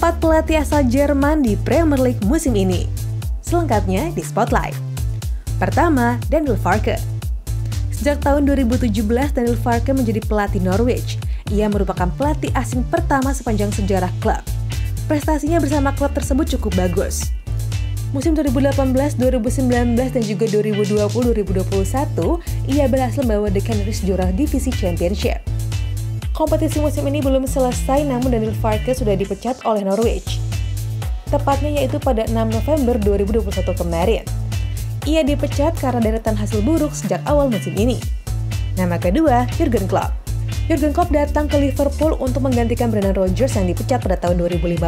Empat pelatih asal Jerman di Premier League musim ini. Selengkapnya di Spotlight. Pertama, Daniel Farke. Sejak tahun 2017, Daniel Farke menjadi pelatih Norwich. Ia merupakan pelatih asing pertama sepanjang sejarah klub. Prestasinya bersama klub tersebut cukup bagus. Musim 2018, 2019, dan juga 2020-2021, ia berhasil membawa The Canaries juara divisi Championship. Kompetisi musim ini belum selesai namun Daniel Farke sudah dipecat oleh Norwich. Tepatnya yaitu pada 6 November 2021 kemarin. Ia dipecat karena deretan hasil buruk sejak awal musim ini. Nama kedua, Jurgen Klopp. Jurgen Klopp datang ke Liverpool untuk menggantikan Brendan Rodgers yang dipecat pada tahun 2015.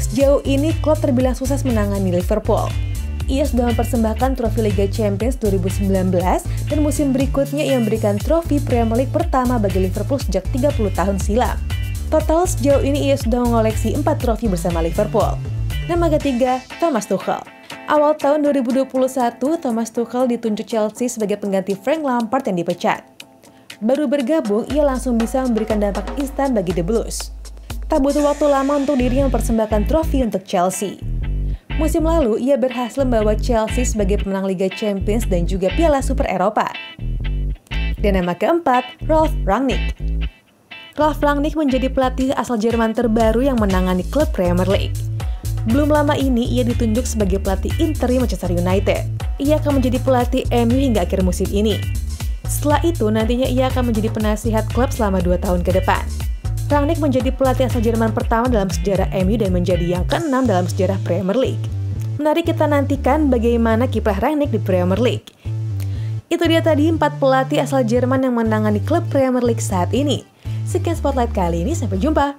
Sejauh ini, Klopp terbilang sukses menangani Liverpool ia sudah mempersembahkan trofi Liga Champions 2019 dan musim berikutnya ia memberikan trofi Premier League pertama bagi Liverpool sejak 30 tahun silam. Total sejauh ini ia sudah mengoleksi 4 trofi bersama Liverpool. Nama ketiga, Thomas Tuchel. Awal tahun 2021, Thomas Tuchel ditunjuk Chelsea sebagai pengganti Frank Lampard yang dipecat. Baru bergabung, ia langsung bisa memberikan dampak instan bagi The Blues. Tak butuh waktu lama untuk dirinya mempersembahkan trofi untuk Chelsea. Musim lalu, ia berhasil membawa Chelsea sebagai pemenang Liga Champions dan juga Piala Super Eropa. Dan nama keempat, Rolf Rangnick. Rolf Rangnick menjadi pelatih asal Jerman terbaru yang menangani klub Premier League. Belum lama ini, ia ditunjuk sebagai pelatih Inter Manchester United. Ia akan menjadi pelatih MU hingga akhir musim ini. Setelah itu, nantinya ia akan menjadi penasihat klub selama dua tahun ke depan. Rangnick menjadi pelatih asal Jerman pertama dalam sejarah MU dan menjadi yang keenam dalam sejarah Premier League. Mari kita nantikan bagaimana kiprah Rangnick di Premier League. Itu dia tadi empat pelatih asal Jerman yang menangani klub Premier League saat ini. Sekian spotlight kali ini, sampai jumpa.